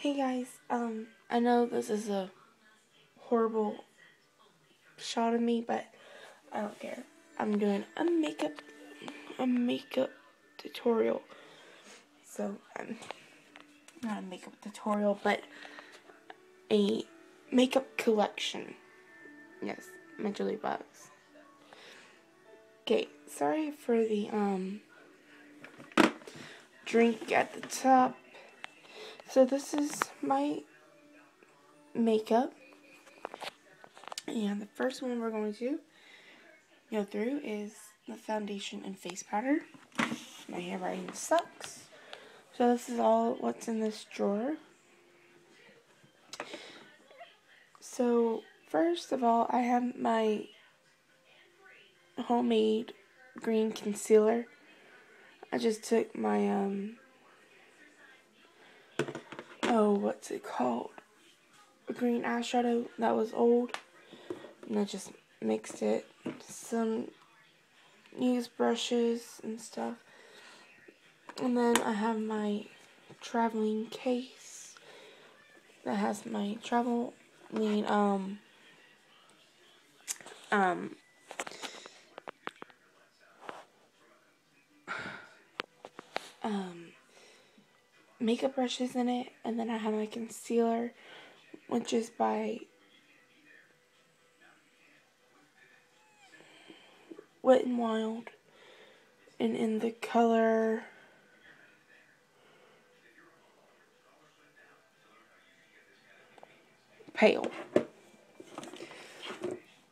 Hey guys, um, I know this is a horrible shot of me, but I don't care. I'm doing a makeup, a makeup tutorial. So, um, not a makeup tutorial, but a makeup collection. Yes, my Julie Bugs. Okay, sorry for the, um, drink at the top. So this is my makeup. And the first one we're going to go through is the foundation and face powder. My handwriting sucks. So this is all what's in this drawer. So first of all, I have my homemade green concealer. I just took my um oh, what's it called? A green eyeshadow that was old. And I just mixed it. Some used brushes and stuff. And then I have my traveling case that has my travel mean um um um makeup brushes in it, and then I have my concealer, which is by Wet n Wild, and in the color pale.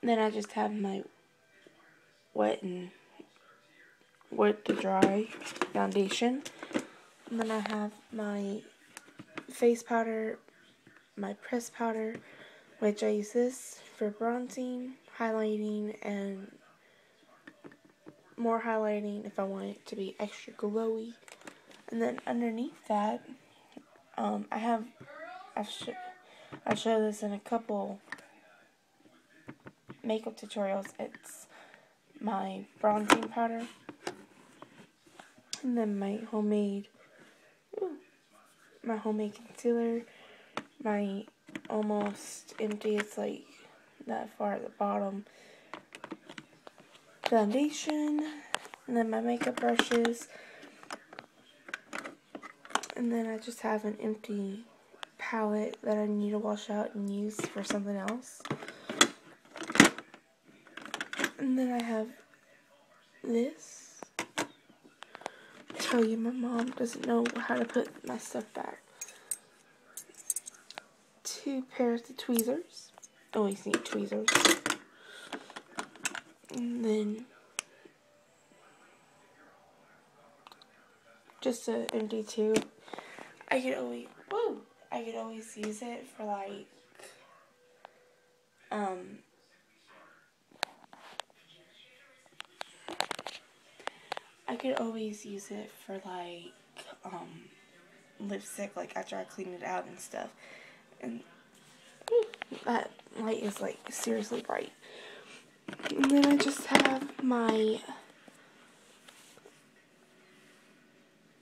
Then I just have my wet and wet to dry foundation. And then I have my face powder, my press powder, which I use this for bronzing, highlighting, and more highlighting if I want it to be extra glowy. And then underneath that, um, I have, I've, sh I've shown this in a couple makeup tutorials. It's my bronzing powder. And then my homemade my homemade concealer, my almost empty, it's like that far at the bottom, foundation, and then my makeup brushes, and then I just have an empty palette that I need to wash out and use for something else. And then I have this tell you my mom doesn't know how to put my stuff back. Two pairs of tweezers. Always need tweezers. And then just an empty tube. I could always woo. I could always use it for like um I could always use it for like um, lipstick, like after I clean it out and stuff. And that light is like seriously bright. And then I just have my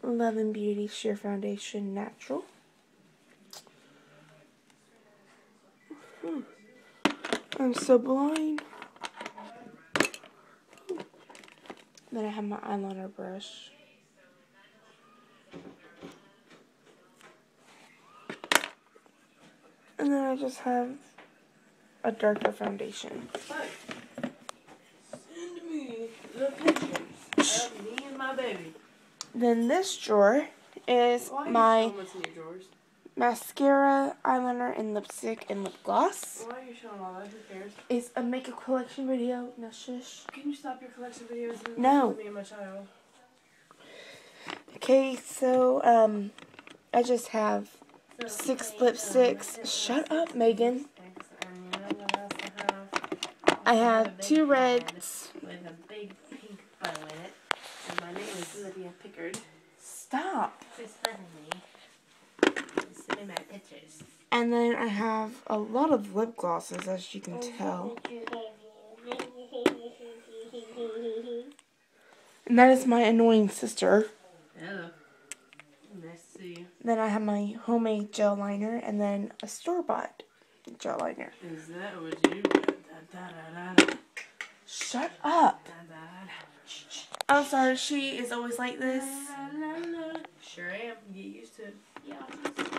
Love and Beauty Sheer Foundation Natural. Hmm. I'm so blind. Then I have my eyeliner brush. And then I just have a darker foundation. Send me the pictures of me and my baby. Then this drawer is Why my drawers? Mascara, eyeliner, and lipstick and lip gloss. Why are you showing all that? Who cares? It's a makeup collection video. No shush. Can you stop your collection videos? and No. Me and my child. Okay, so um, I just have six lipsticks. Shut up, Megan. And you know what else I have? Two reds. With a big pink bow in it. And my name is Lydia Pickard. Stop. Just funny me. Send me my pictures. And then I have a lot of lip glosses, as you can tell. And that is my annoying sister. Hello. Nice to see you. Then I have my homemade gel liner and then a store bought gel liner. Is that what you da, da, da, da, da, Shut up. da, da, da. I'm sorry, she is always like this. Sure am. Get used to it. Yeah.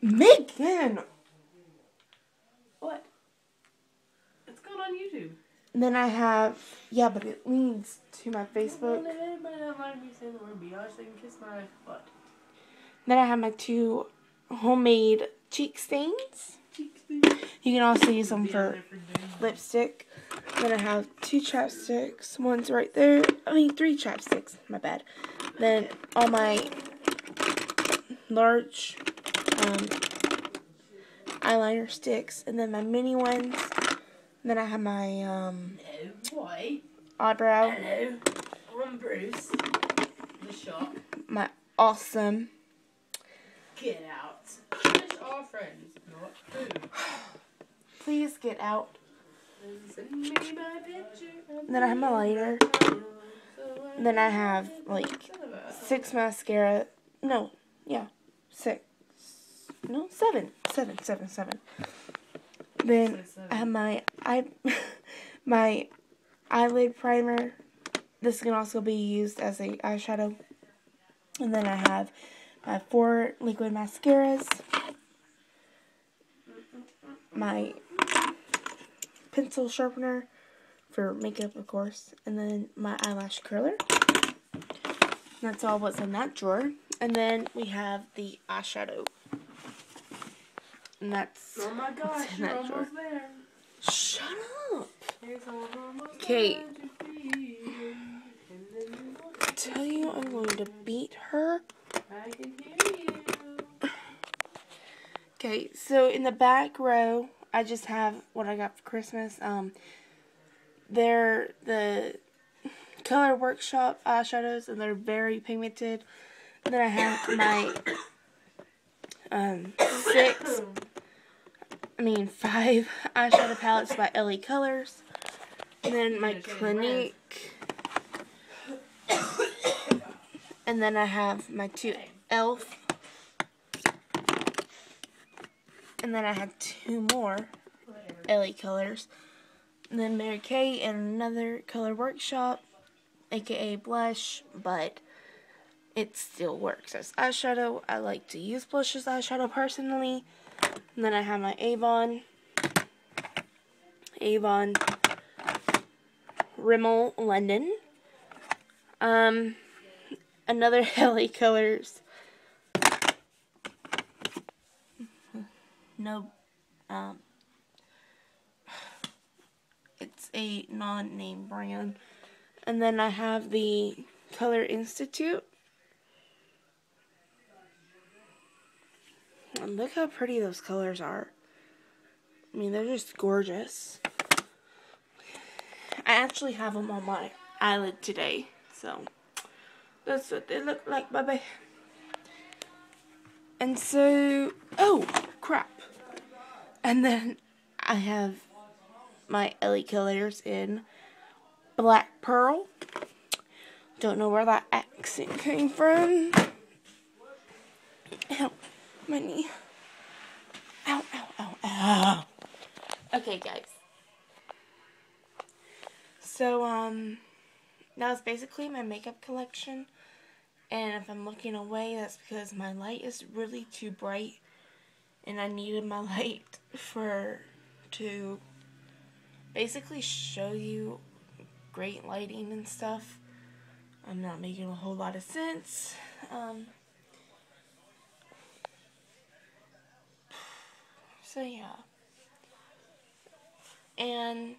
Megan! What? It's going on YouTube. And Then I have, yeah, but it leads to my Facebook. Don't let anybody online me saying the word Beyonce and kiss my butt. Then I have my two homemade cheek stains. Cheeks, baby. You can also use them for there for days. lipstick. Then I have two chapsticks. One's right there. I mean, three chapsticks. My bad. Then all my large um, eyeliner sticks. And then my mini ones. Then I have my um, Hello, boy. eyebrow. Hello. I'm Bruce. The shock. My awesome. Get out. All friends, not who. Please get out. Send me my picture. Then I have my lighter. Then I have like six mascara. No, yeah, six. No, seven, seven, seven, seven. Then I have my eye, my eyelid primer. This can also be used as a eyeshadow. And then I have my four liquid mascaras. My pencil sharpener for makeup, of course. And then my eyelash curler. That's all what's in that drawer. And then we have the eyeshadow. And that's. Oh my gosh, you're almost drawer? there. Shut up! It's almost Kate. there to be. And then you look I tell you, I'm going to beat her. I can hear you. Okay, so in the back row, I just have what I got for Christmas. Um, they're the Color Workshop eyeshadows, and they're very pigmented. Then I have my um six, I mean five eyeshadow palettes by LA Colors. And then my. Clinique. And then I have my two Elf. And then I have two more. LA colors. And then Mary Kay and another color workshop, aka blush, but it still works as eyeshadow. I like to use blush as eyeshadow personally. And then I have my Avon, Avon Rimmel London. Um, another LA colors. No, um, it's a non-name brand. And then I have the Color Institute. And look how pretty those colors are. I mean, they're just gorgeous. I actually have them on my eyelid today, so that's what they look like, baby. And so, oh, crap. And then I have my LA colors in Black Pearl. Don't know where that accent came from. Ow, my knee. Ow, ow, ow, ow. Okay, guys. So, um, that was basically my makeup collection. And if I'm looking away, that's because my light is really too bright. And I needed my light for, to basically show you great lighting and stuff. I'm not making a whole lot of sense. Um, so yeah. And